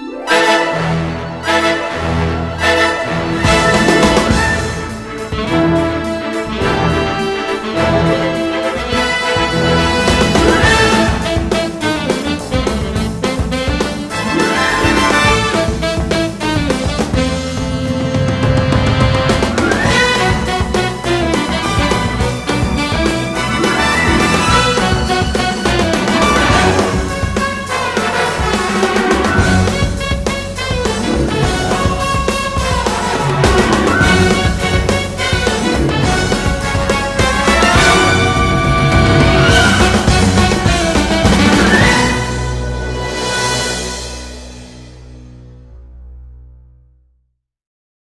Yeah.